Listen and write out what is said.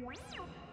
Wow.